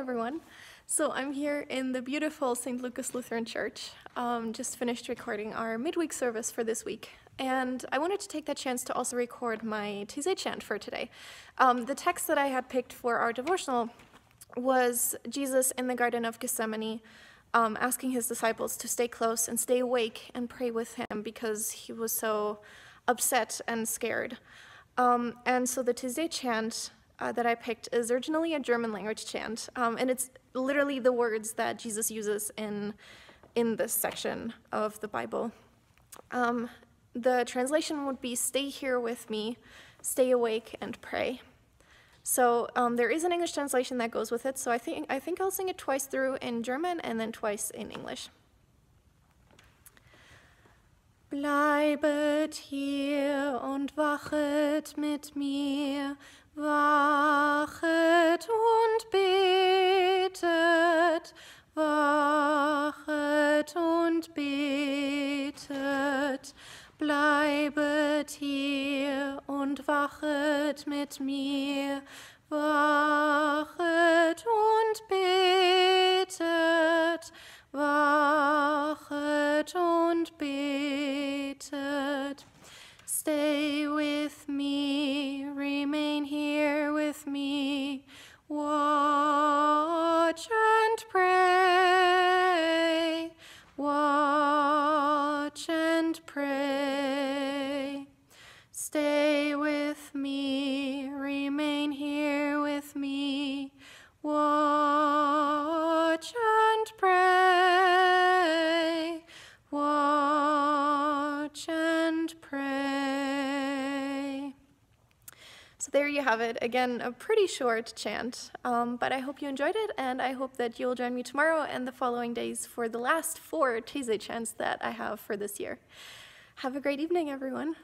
everyone. So I'm here in the beautiful St. Lucas Lutheran Church. Um, just finished recording our midweek service for this week. And I wanted to take that chance to also record my Taizé chant for today. Um, the text that I had picked for our devotional was Jesus in the Garden of Gethsemane um, asking his disciples to stay close and stay awake and pray with him because he was so upset and scared. Um, and so the Taizé chant uh, that I picked is originally a German language chant, um, and it's literally the words that Jesus uses in, in this section of the Bible. Um, the translation would be Stay here with me, stay awake, and pray. So um, there is an English translation that goes with it, so I think, I think I'll sing it twice through in German and then twice in English. Bleibet hier und wachet mit mir, und betet, bleibet hier und wachet mit mir, wachet und betet, wachet und betet. Stay with Stay with me, remain here with me, watch and pray, watch and pray. So there you have it. Again, a pretty short chant, um, but I hope you enjoyed it, and I hope that you'll join me tomorrow and the following days for the last four Taizé chants that I have for this year. Have a great evening, everyone.